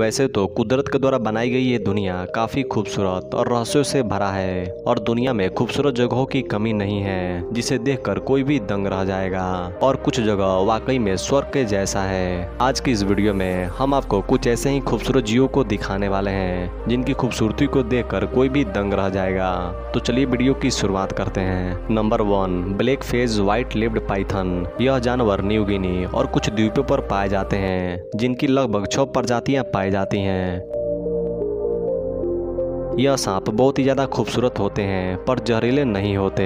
वैसे तो कुदरत के द्वारा बनाई गई ये दुनिया काफ़ी खूबसूरत और रहस्यों से भरा है और दुनिया में खूबसूरत जगहों की कमी नहीं है, जिसे देखकर कोई भी दंग रह जाएगा। और कुछ जगह वाकई में स्वर्ग के जैसा है। आज की इस वीडियो में हम आपको कुछ ऐसे ही खूबसूरत जीवों को दिखाने वाले हैं, जिनकी खूबसूरती को देखकर कोई भी दंग रह जाएगा। तो चलिए वीडियो की शुरुआत करते हैं। Number one, black phase white lipped python. यह जानवर न्यू गिनी और कुछ द्वीपों पर पाए जाते हैं, जिनकी लगभग छह प्रजातियाँ पाई जाती हैं। यह सांप बहुत ही ज़्यादा खूबसूरत होते हैं, पर जहरीले नहीं होते।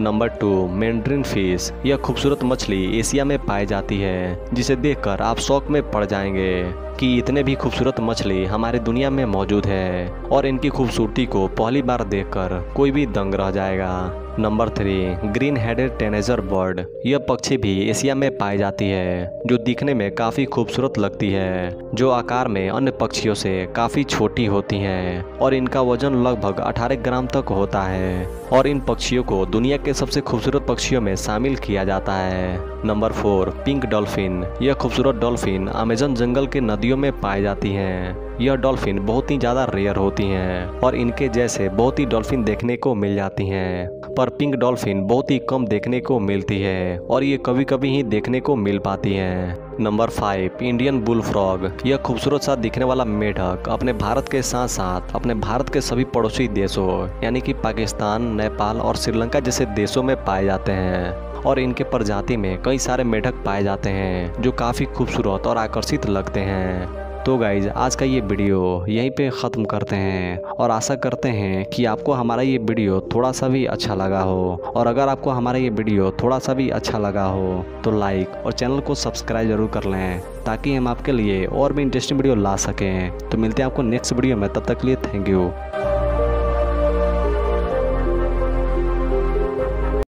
नंबर टू मेंड्रिन फ़िश यह खूबसूरत मछली एशिया में पाई जाती है, जिसे देखकर आप शौक में पड़ जाएँगे कि इतने भी खूबसूरत मछली हमारे दुनिया में मौजूद है, और इनकी खूबसूरती को पहली बार देखकर कोई भी दंग रह जाएगा। Number three green headed tanager bird. यह पक्षी भी एशिया में पाई जाती है, जो दिखने में काफ़ी खूबसूरत लगती है, जो आकार में अन्य पक्षियों से काफ़ी छोटी होती हैं और इनका वज़न लगभग 18 ग्राम तक होता है और इन पक्षियों को दुनिया के सबसे खूबसूरत पक्षियों में शामिल किया जाता है। Number four, pink dolphin. यह खूबसूरत डॉल्फिन अमेजन जंगल के नदियों में पाई जाती हैं। यह डॉल्फिन बहुत ही ज़्यादा रेयर होती हैं और इनके जैसे बहुत ही डॉल्फिन देखने को मिल जाती हैं। पर पिंक डॉल्फिन बहुत ही कम देखने को मिलती है और ये कभी कभी ही देखने को मिल पाती हैं। Number five, Indian bull frog यह खूबसूरत सा दिखने वाला मेढक अपने भारत के साथ साथ अपने भारत के सभी पड़ोसी देशों, यानी कि पाकिस्तान, नेपाल और श्रीलंका जैसे देशों में पाए जाते हैं और इनके प्रजाति में कई सारे मेढक पाए जाते हैं जो काफ़ी खूबसूरत और आकर्षित लगते हैं। तो गाइज़ आज का ये वीडियो यहीं पे ख़त्म करते हैं और आशा करते हैं कि आपको हमारा ये वीडियो थोड़ा सा भी अच्छा लगा हो। और अगर आपको हमारा ये वीडियो थोड़ा सा भी अच्छा लगा हो तो लाइक और चैनल को सब्सक्राइब ज़रूर कर लें, ताकि हम आपके लिए और भी इंटरेस्टिंग वीडियो ला सकें। तो मिलते हैं आपको नेक्स्ट वीडियो में, तब तक के लिए थैंक यू